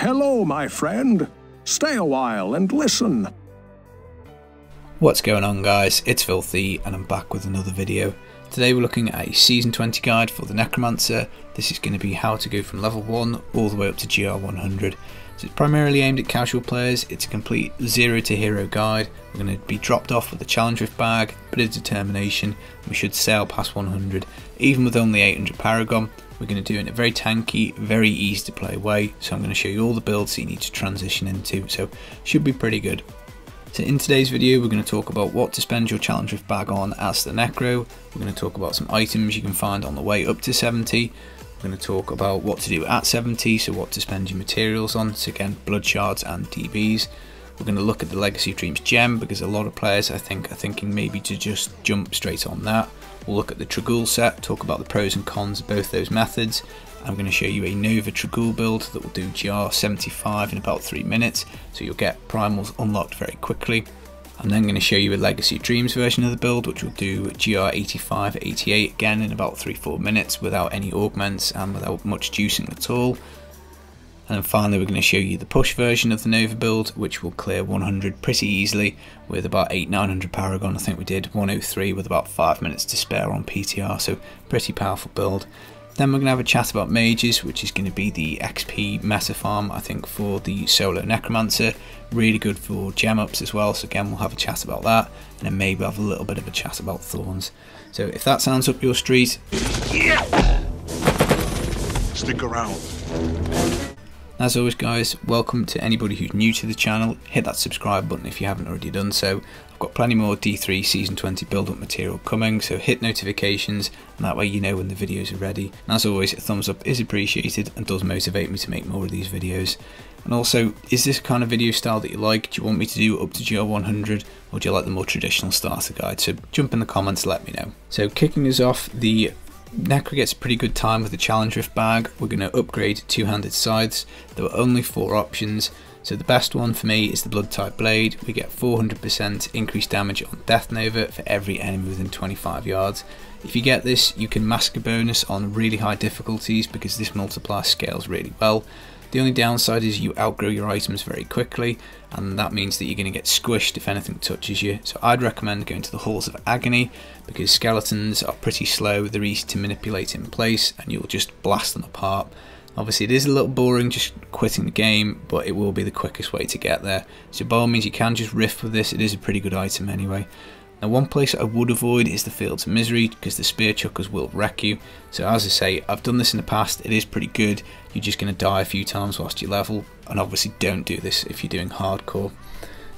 Hello, my friend. Stay a while and listen. What's going on guys, it's Filthy and I'm back with another video. Today we're looking at a Season 20 guide for the Necromancer. This is going to be how to go from level 1 all the way up to GR 100. So it's primarily aimed at casual players, it's a complete zero to hero guide. We're going to be dropped off with a challenge rift bag, bit of determination, we should sail past 100. Even with only 800 Paragon, we're going to do it in a very tanky, very easy to play way. So I'm going to show you all the builds that you need to transition into, so should be pretty good. So in today's video we're going to talk about what to spend your challenge rift bag on as the Necro, we're going to talk about some items you can find on the way up to 70, we're going to talk about what to do at 70, so what to spend your materials on, so again blood shards and DBs. We're going to look at the Legacy Dreams gem because a lot of players I think are thinking maybe to just jump straight on that. We'll look at the Trag'Oul set, talk about the pros and cons of both those methods. I'm going to show you a Nova Trag'Oul build that will do GR 75 in about 3 minutes, so you'll get primals unlocked very quickly. I'm then going to show you a Legacy Dreams version of the build, which will do GR 85 88 again in about 3-4 minutes without any augments and without much juicing at all. And then finally we're going to show you the push version of the Nova build, which will clear 100 pretty easily with about 8-900 Paragon. I think we did 103 with about 5 minutes to spare on PTR, so pretty powerful build. Then we're going to have a chat about mages, which is going to be the XP meta farm, I think, for the solo necromancer. Really good for gem ups as well, so again, we'll have a chat about that, and then maybe have a little bit of a chat about thorns. So if that sounds up your street, yeah. Stick around. As always guys, welcome to anybody who's new to the channel, hit that subscribe button if you haven't already done so. I've got plenty more D3 Season 20 build-up material coming, so hit notifications and that way you know when the videos are ready. And as always, a thumbs up is appreciated and does motivate me to make more of these videos. And also, is this kind of video style that you like? Do you want me to do up to GR100 or do you like the more traditional starter guide? So jump in the comments, let me know. So kicking us off, the Necro gets a pretty good time with the Challenge Rift bag. We're going to upgrade two-handed scythes. There were only four options. So the best one for me is the Bloodtide Blade. We get 400% increased damage on Death Nova for every enemy within 25 yards. If you get this, you can mask a bonus on really high difficulties because this multiplier scales really well. The only downside is you outgrow your items very quickly, and that means that you're going to get squished if anything touches you. So I'd recommend going to the Halls of Agony, because skeletons are pretty slow, they're easy to manipulate in place, and you'll just blast them apart. Obviously it is a little boring just quitting the game, but it will be the quickest way to get there. So by all means you can just riff with this, it is a pretty good item anyway. Now one place I would avoid is the Fields of Misery because the Spear Chuckers will wreck you. So as I say, I've done this in the past, it is pretty good. You're just going to die a few times whilst you level and obviously don't do this if you're doing hardcore.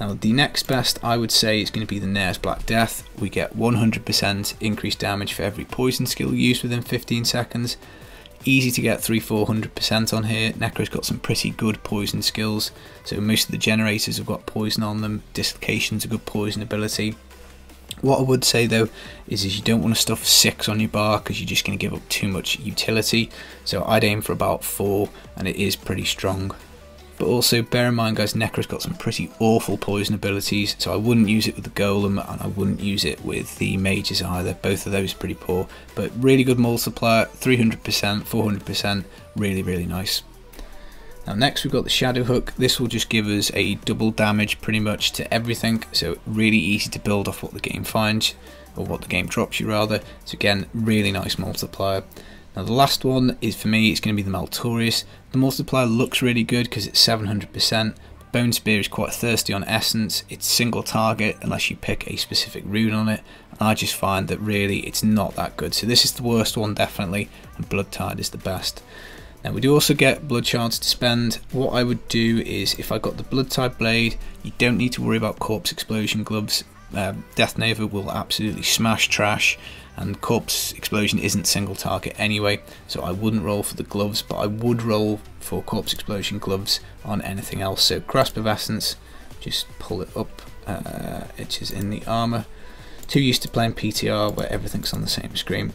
Now the next best I would say is going to be the Nayr's Black Death. We get 100% increased damage for every poison skill used within 15 seconds. Easy to get 3-400% on here. Necro's got some pretty good poison skills. So most of the generators have got poison on them. Dislocation's a good poison ability. What I would say though is, is you don't want to stuff 6 on your bar because you're just going to give up too much utility. So I'd aim for about 4 and it is pretty strong. But also bear in mind guys, Necro's got some pretty awful poison abilities, so I wouldn't use it with the Golem and I wouldn't use it with the Mages either. Both of those pretty poor, but really good multiplier, 300%, 400%, really, really nice. Now next we've got the Shadow Hook. This will just give us a double damage pretty much to everything. So really easy to build off what the game finds, or what the game drops you rather. So again, really nice multiplier. Now the last one is for me, it's going to be the Maltorius. The multiplier looks really good because it's 700%. Bone Spear is quite thirsty on essence, it's single target unless you pick a specific rune on it, and I just find that really it's not that good. So this is the worst one definitely, and Blood Tide is the best. Now we do also get blood shards to spend. What I would do is if I got the Bloodtide Blade, you don't need to worry about corpse explosion gloves. Um, Death Nova will absolutely smash trash and corpse explosion isn't single target anyway so I wouldn't roll for the gloves but I would roll for corpse explosion gloves on anything else so grasp of essence just pull it up uh, it is in the armor too used to playing PTR where everything's on the same screen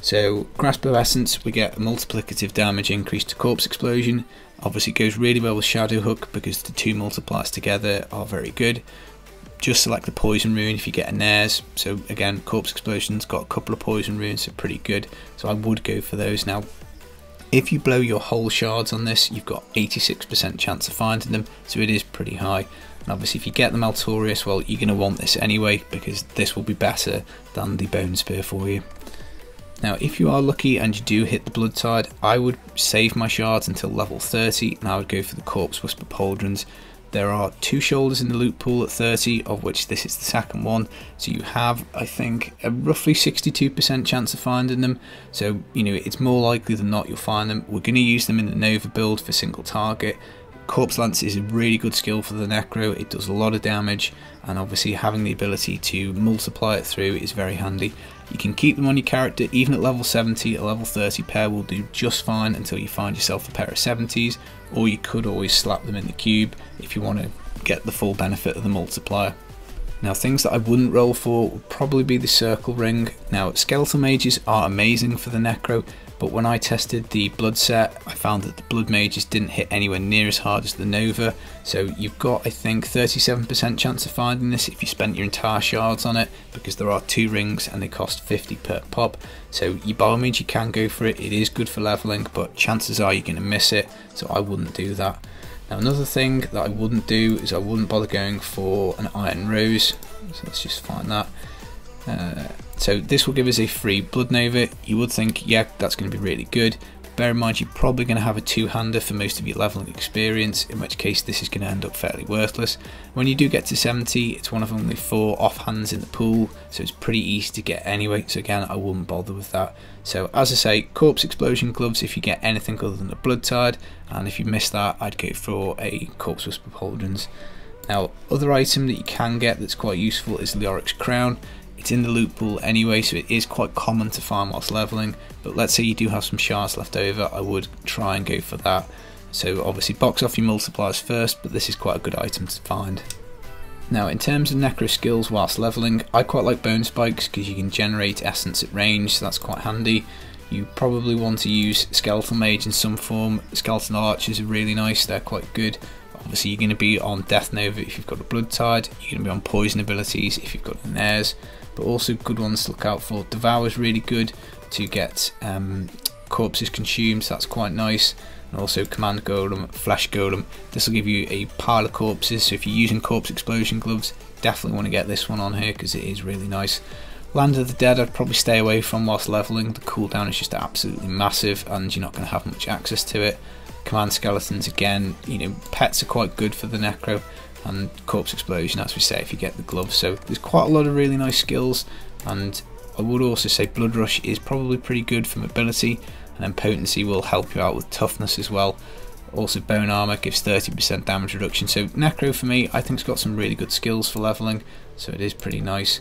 so Grasp of Essence, we get a multiplicative damage increase to Corpse Explosion. Obviously it goes really well with Shadow Hook because the two multipliers together are very good. Just select the Poison Rune if you get a Nayr's. So again, Corpse Explosion's got a couple of Poison Runes, so pretty good. So I would go for those now. If you blow your whole shards on this, you've got 86% chance of finding them, so it is pretty high. And obviously if you get the Maltorius, well, you're going to want this anyway, because this will be better than the Bone Spear for you. Now, if you are lucky and you do hit the Blood Tide, I would save my shards until level 30, and I would go for the Corpse Whisper Pauldrons. There are two shoulders in the loot pool at 30, of which this is the second one. So you have, I think, a roughly 62% chance of finding them. So, you know, it's more likely than not you'll find them. We're going to use them in the Nova build for single target. Corpse Lance is a really good skill for the Necro, it does a lot of damage, and obviously having the ability to multiply it through is very handy. You can keep them on your character even at level 70, a level 30 pair will do just fine until you find yourself a pair of 70s, or you could always slap them in the cube if you want to get the full benefit of the multiplier. Now things that I wouldn't roll for would probably be the circle ring. Now skeletal mages are amazing for the necro, but when I tested the blood set I found that the blood mages didn't hit anywhere near as hard as the Nova so you've got I think 37% chance of finding this if you spent your entire shards on it because there are two rings and they cost 50 per pop so you by all means you can go for it it is good for leveling but chances are you're going to miss it so I wouldn't do that. Now another thing that I wouldn't do is I wouldn't bother going for an iron rose so let's just find that. Uh, so this will give us a free Blood Nova. You would think, yeah, that's going to be really good. Bear in mind, you're probably going to have a two-hander for most of your leveling experience, in which case this is going to end up fairly worthless. When you do get to 70, it's one of only four offhands in the pool, so it's pretty easy to get anyway, so again, I wouldn't bother with that. So as I say, Corpse Explosion Gloves if you get anything other than a Blood Tide, and if you miss that, I'd go for a Corpse Whisper Pauldrons. Now, other item that you can get that's quite useful is Leoric's Crown. It's in the loot pool anyway, so it is quite common to farm whilst leveling. But let's say you do have some shards left over, I would try and go for that. So obviously box off your multipliers first, but this is quite a good item to find. Now in terms of necro skills whilst leveling, I quite like bone spikes because you can generate essence at range, so that's quite handy. You probably want to use skeletal mage in some form. Skeletal archers are really nice, they're quite good. Obviously you're going to be on death nova if you've got a blood tide, you're going to be on poison abilities if you've got a Nayr's but also good ones to look out for. Devour is really good to get um, corpses consumed, so that's quite nice. And also Command Golem, Flesh Golem. This will give you a pile of corpses, so if you're using Corpse Explosion Gloves, definitely want to get this one on here because it is really nice. Land of the Dead I'd probably stay away from whilst leveling. The cooldown is just absolutely massive and you're not going to have much access to it. Command Skeletons again, you know, pets are quite good for the Necro and Corpse Explosion, as we say, if you get the gloves. So there's quite a lot of really nice skills, and I would also say Blood Rush is probably pretty good for mobility, and then Potency will help you out with toughness as well. Also, Bone Armor gives 30% damage reduction. So Necro for me, I think, has got some really good skills for leveling, so it is pretty nice.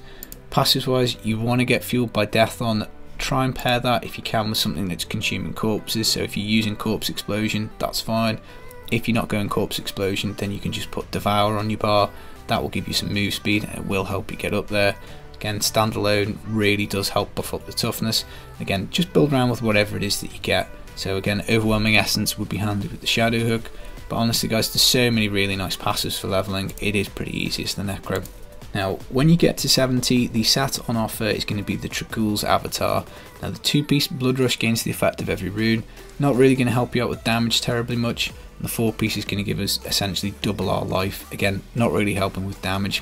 Passives wise, you want to get fueled by death on. Try and pair that if you can with something that's consuming corpses. So if you're using Corpse Explosion, that's fine. If you're not going Corpse Explosion, then you can just put Devour on your bar. That will give you some move speed and it will help you get up there. Again, standalone really does help buff up the toughness. Again, just build around with whatever it is that you get. So again, Overwhelming Essence would be handy with the Shadow Hook. But honestly guys, there's so many really nice passes for leveling. It is pretty easy as the Necro. Now, when you get to 70, the sat on offer is going to be the Trag'Oul's Avatar. Now, the two-piece Blood Rush gains the effect of every rune. Not really going to help you out with damage terribly much. and The four piece is going to give us essentially double our life. Again, not really helping with damage.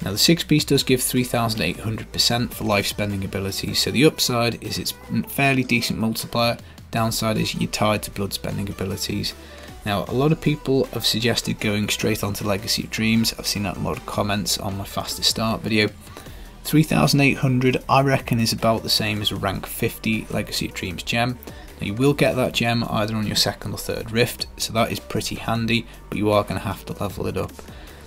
Now the six piece does give 3800% for life spending abilities, so the upside is it's fairly decent multiplier, downside is you're tied to blood spending abilities. Now a lot of people have suggested going straight onto Legacy of Dreams, I've seen that in a lot of comments on my fastest start video. 3800 I reckon is about the same as a rank 50 Legacy of Dreams gem. Now you will get that gem either on your second or third rift, so that is pretty handy, but you are going to have to level it up.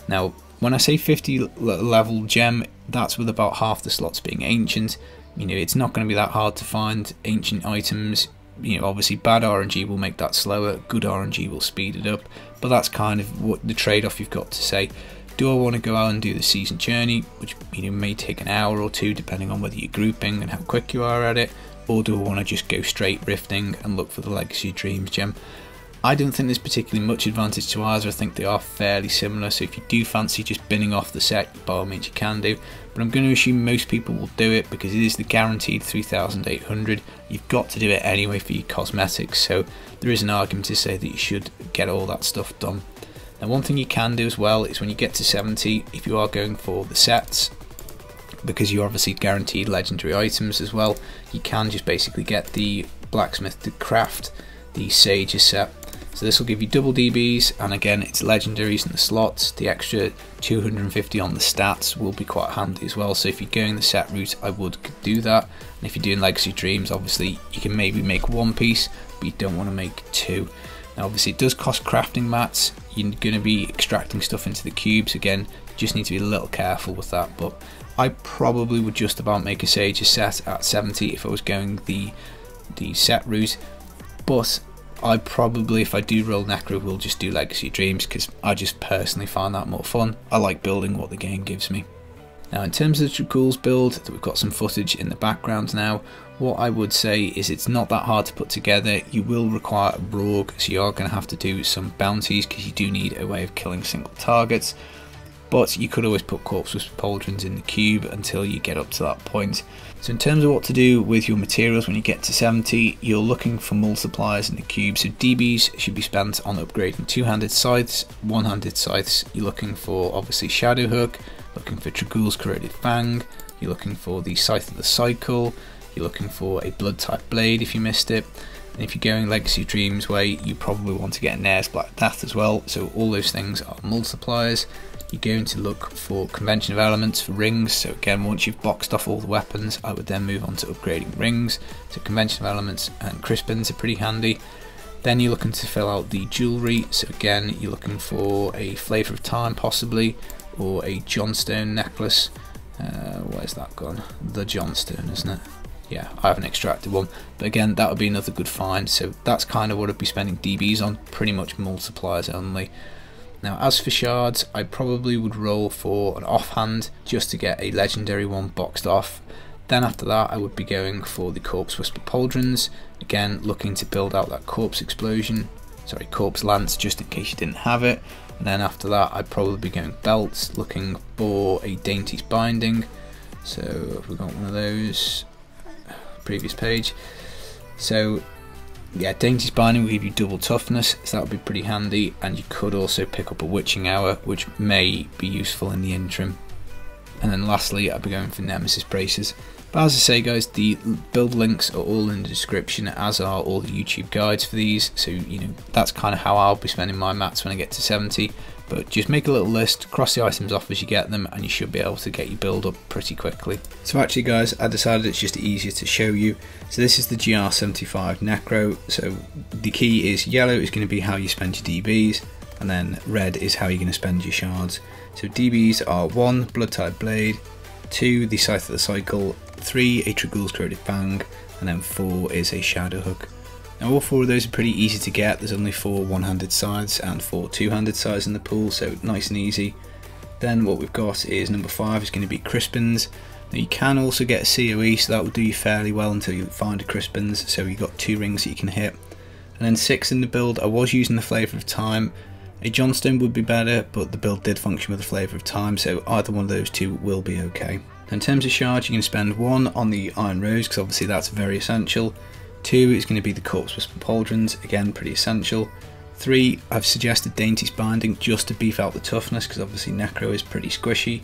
Now, when I say 50 level gem, that's with about half the slots being ancient. You know, it's not going to be that hard to find ancient items. You know, obviously bad RNG will make that slower, good RNG will speed it up, but that's kind of what the trade-off you've got to say. Do I want to go out and do the season journey, which you know may take an hour or two depending on whether you're grouping and how quick you are at it, or do I want to just go straight rifting and look for the Legacy Dreams gem? I don't think there's particularly much advantage to either. I think they are fairly similar. So if you do fancy just binning off the set, by all means you can do. But I'm going to assume most people will do it because it is the guaranteed 3,800. You've got to do it anyway for your cosmetics. So there is an argument to say that you should get all that stuff done. Now one thing you can do as well is when you get to 70, if you are going for the sets, because you're obviously guaranteed legendary items as well, you can just basically get the blacksmith to craft the Sages set so this will give you double DBs, and again, it's legendaries in the slots. The extra 250 on the stats will be quite handy as well. So if you're going the set route, I would do that. And if you're doing Legacy Dreams, obviously you can maybe make one piece, but you don't want to make two. Now obviously it does cost crafting mats. You're going to be extracting stuff into the cubes again. You just need to be a little careful with that. But I probably would just about make a Sage's set at 70 if I was going the the set route. But I probably, if I do roll Necro, will just do Legacy Dreams because I just personally find that more fun. I like building what the game gives me. Now, in terms of the Trag'Oul's build, we've got some footage in the background now. What I would say is it's not that hard to put together. You will require a RORG, so you are going to have to do some bounties because you do need a way of killing single targets but you could always put Corpse Whisper Pauldrons in the cube until you get up to that point. So in terms of what to do with your materials when you get to 70, you're looking for multipliers in the cube. So DBs should be spent on upgrading two-handed scythes, one-handed scythes. You're looking for obviously Shadow Hook, looking for Trag'Oul's Corroded Fang, you're looking for the Scythe of the Cycle, you're looking for a Bloodtide Blade if you missed it. And if you're going Legacy Dreams way, you probably want to get Nayr's Black Death as well. So all those things are multipliers you're going to look for convention of elements for rings. So again, once you've boxed off all the weapons, I would then move on to upgrading rings. So convention of elements and Krysbin's are pretty handy. Then you're looking to fill out the jewellery. So again, you're looking for a flavour of time possibly, or a Johnstone necklace. Uh, where's that gone? The Johnstone, isn't it? Yeah, I haven't extracted one. But again, that would be another good find. So that's kind of what I'd be spending DBs on, pretty much multipliers only. Now as for shards, I probably would roll for an offhand just to get a legendary one boxed off. Then after that I would be going for the Corpse Whisper Pauldrons, again looking to build out that Corpse Explosion, sorry Corpse Lance just in case you didn't have it. And then after that I'd probably be going belts, looking for a Dayntee's Binding. So have we got one of those? Previous page. So yeah, Dayntee's Binding will give you double toughness, so that would be pretty handy, and you could also pick up a Witching Hour, which may be useful in the interim. And then lastly, I'll be going for Nemesis Braces. But as I say guys, the build links are all in the description, as are all the YouTube guides for these, so you know that's kind of how I'll be spending my mats when I get to 70. But just make a little list, cross the items off as you get them, and you should be able to get your build up pretty quickly. So actually guys, I decided it's just easier to show you. So this is the GR75 Necro, so the key is yellow is going to be how you spend your DBs, and then red is how you're going to spend your shards. So DBs are 1 Blood Tide Blade, 2 the Scythe of the Cycle, 3 a Trag'Oul's Corroded Fang, and then 4 is a Shadow Hook. Now all four of those are pretty easy to get, there's only four one-handed scythes and four two-handed scythes in the pool, so nice and easy. Then what we've got is number five is going to be Krysbin's. Now you can also get a COE, so that will do you fairly well until you find a Krysbin's, so you've got two rings that you can hit. And then six in the build, I was using the Flavour of Time. A Johnstone would be better, but the build did function with the Flavour of Time, so either one of those two will be okay. In terms of shards, you can spend one on the Iron Rose, because obviously that's very essential. Two is going to be the Corpse Whisper Pauldrons, again pretty essential. Three, I've suggested Dayntee's Binding just to beef out the toughness because obviously Necro is pretty squishy.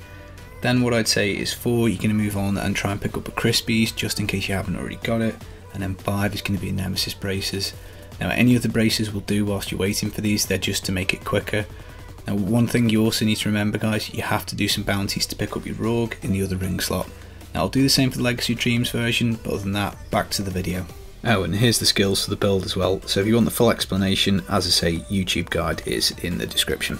Then what I'd say is four, you're going to move on and try and pick up a Crispies just in case you haven't already got it. And then five is going to be Nemesis Braces. Now any other braces will do whilst you're waiting for these, they're just to make it quicker. Now one thing you also need to remember guys, you have to do some bounties to pick up your RORG in the other ring slot. Now I'll do the same for the Legacy Dreams version, but other than that, back to the video. Oh, and here's the skills for the build as well. So if you want the full explanation, as I say, YouTube guide is in the description.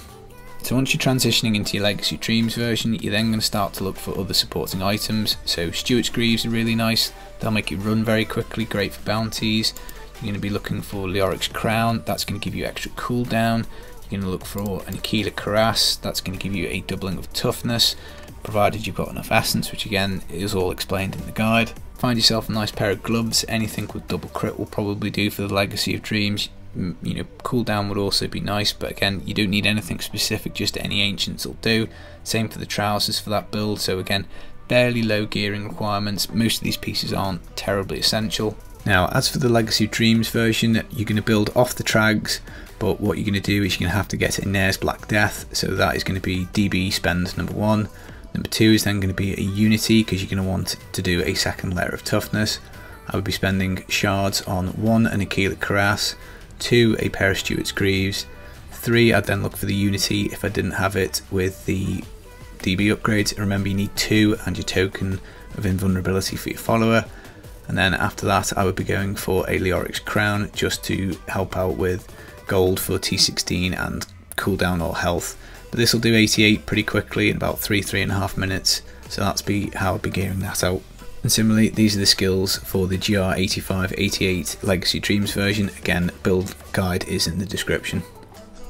So once you're transitioning into your Legacy Dreams version, you're then going to start to look for other supporting items. So Steuart's Greaves are really nice. They'll make you run very quickly, great for bounties. You're going to be looking for Leoric's Crown. That's going to give you extra cooldown. You're going to look for an Aquila Cuirass. That's going to give you a doubling of toughness, provided you've got enough essence, which again is all explained in the guide. Find yourself a nice pair of gloves, anything with double crit will probably do for the Legacy of Dreams. you know, cooldown would also be nice, but again, you don't need anything specific, just any ancients will do. Same for the trousers for that build, so again, fairly low gearing requirements. Most of these pieces aren't terribly essential. Now, as for the Legacy of Dreams version, you're going to build off the Trags, but what you're going to do is you're going to have to get Nayr's Black Death, so that is going to be DB spend number one. Number two is then going to be a Unity, because you're going to want to do a second layer of toughness. I would be spending shards on one, an Aquila Cuirass, two, a pair of Steuart's Greaves, three, I'd then look for the Unity if I didn't have it with the DB upgrades. Remember, you need two and your token of invulnerability for your follower. And then after that, I would be going for a Leoric's Crown just to help out with gold for T16 and cooldown or health. But this will do 88 pretty quickly in about three, three and a half minutes. So that's be how I'll be gearing that out. And similarly, these are the skills for the GR8588 Legacy Dreams version. Again, build guide is in the description.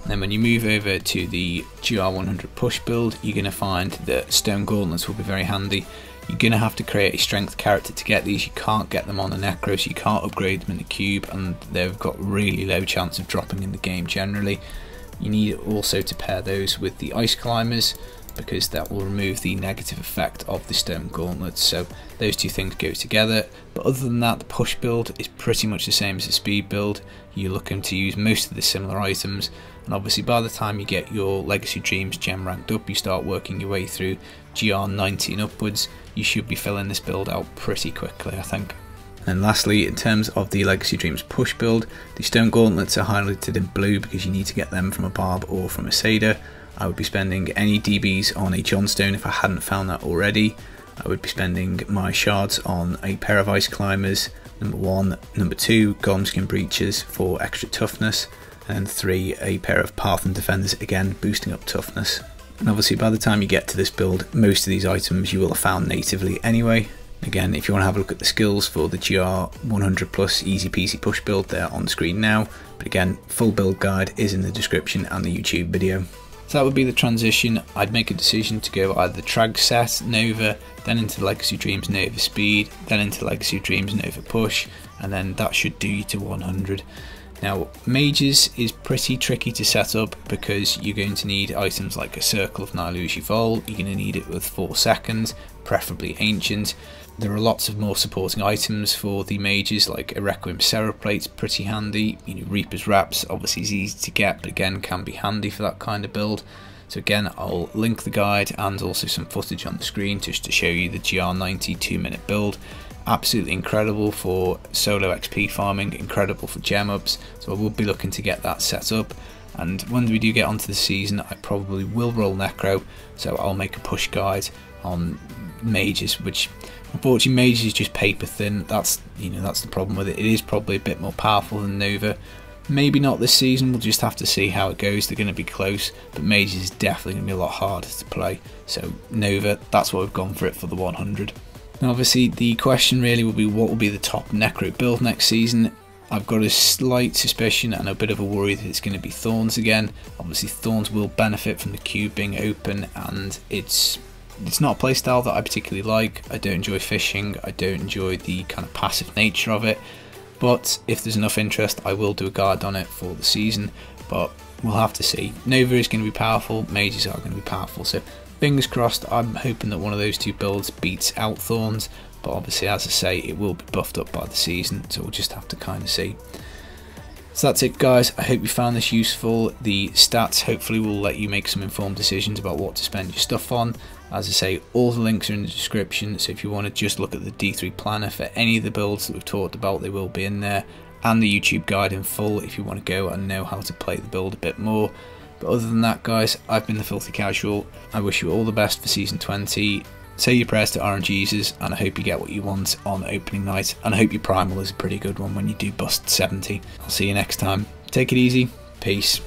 Then when you move over to the GR100 push build, you're going to find that stone gauntlets will be very handy. You're going to have to create a strength character to get these. You can't get them on the Necro, so you can't upgrade them in the cube, and they've got really low chance of dropping in the game generally. You need also to pair those with the ice climbers, because that will remove the negative effect of the stone gauntlets. So those two things go together. But other than that, the push build is pretty much the same as the speed build. You're looking to use most of the similar items. And obviously by the time you get your Legacy Dreams gem ranked up, you start working your way through GR19 upwards, you should be filling this build out pretty quickly, I think. And lastly, in terms of the Legacy Dreams push build, the stone gauntlets are highlighted in blue because you need to get them from a barb or from a Sader. I would be spending any DBs on a Johnstone if I hadn't found that already. I would be spending my shards on a pair of ice climbers, number one, number two, Gormskin breeches for extra toughness, and three, a pair of Parthan defenders, again boosting up toughness. And obviously by the time you get to this build, most of these items you will have found natively anyway. Again, if you want to have a look at the skills for the GR 100 plus easy peasy push build, they're on screen now. But again, full build guide is in the description and the YouTube video. So that would be the transition. I'd make a decision to go either the Trag set Nova, then into Legacy Dreams Nova Speed, then into Legacy Dreams Nova Push, and then that should do you to 100. Now, Mages is pretty tricky to set up because you're going to need items like a Circle of Nailuj's Evol, you're going to need it with 4 seconds, preferably Ancient. There are lots of more supporting items for the mages, like a Requiem Plate, pretty handy. You know, Reaper's Wraps obviously is easy to get, but again can be handy for that kind of build. So again, I'll link the guide and also some footage on the screen just to show you the GR90 2 minute build. Absolutely incredible for solo XP farming, incredible for gem ups, so I will be looking to get that set up. And when we do get onto the season, I probably will roll Necro, so I'll make a push guide on mages, which Unfortunately, Mage is just paper thin. That's you know that's the problem with it. It is probably a bit more powerful than Nova. Maybe not this season. We'll just have to see how it goes. They're going to be close, but Mage is definitely going to be a lot harder to play. So Nova, that's what we've gone for it for the 100. Now, obviously, the question really will be what will be the top Necro build next season. I've got a slight suspicion and a bit of a worry that it's going to be Thorns again. Obviously, Thorns will benefit from the cube being open, and it's it's not a playstyle that I particularly like. I don't enjoy fishing, I don't enjoy the kind of passive nature of it. But if there's enough interest, I will do a guard on it for the season. But we'll have to see. Nova is going to be powerful, mages are going to be powerful. So fingers crossed, I'm hoping that one of those two builds beats out Thorns. But obviously, as I say, it will be buffed up by the season, so we'll just have to kind of see. So that's it guys, I hope you found this useful. The stats hopefully will let you make some informed decisions about what to spend your stuff on. As I say, all the links are in the description, so if you want to just look at the D3 planner for any of the builds that we've talked about, they will be in there. And the YouTube guide in full if you want to go and know how to play the build a bit more. But other than that guys, I've been the Filthy Casual. I wish you all the best for Season 20 say your prayers to RNGesus, and I hope you get what you want on opening night. And I hope your Primal is a pretty good one when you do bust 70. I'll see you next time. Take it easy. Peace.